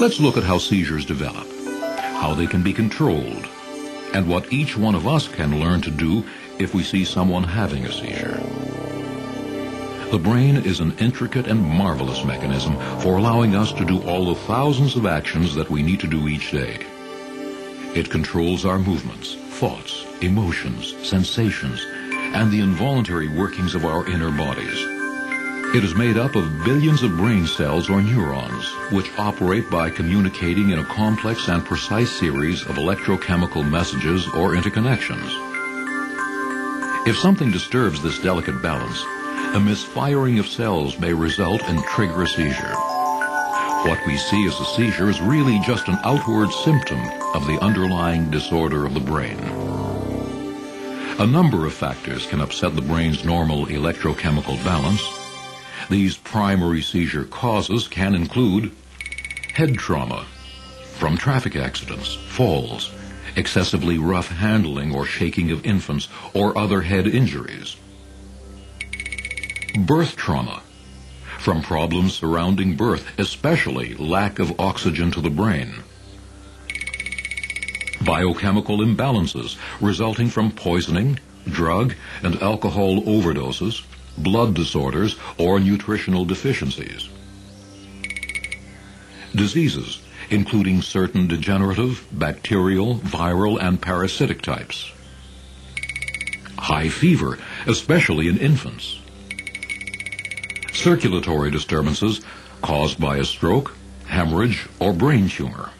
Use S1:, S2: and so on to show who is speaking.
S1: Let's look at how seizures develop, how they can be controlled, and what each one of us can learn to do if we see someone having a seizure. The brain is an intricate and marvelous mechanism for allowing us to do all the thousands of actions that we need to do each day. It controls our movements, thoughts, emotions, sensations, and the involuntary workings of our inner bodies. It is made up of billions of brain cells or neurons, which operate by communicating in a complex and precise series of electrochemical messages or interconnections. If something disturbs this delicate balance, a misfiring of cells may result and trigger a seizure. What we see as a seizure is really just an outward symptom of the underlying disorder of the brain. A number of factors can upset the brain's normal electrochemical balance. These primary seizure causes can include head trauma from traffic accidents, falls, excessively rough handling or shaking of infants, or other head injuries birth trauma, from problems surrounding birth, especially lack of oxygen to the brain. Biochemical imbalances resulting from poisoning, drug and alcohol overdoses, blood disorders, or nutritional deficiencies. Diseases, including certain degenerative, bacterial, viral, and parasitic types. High fever, especially in infants circulatory disturbances caused by a stroke, hemorrhage, or brain tumor.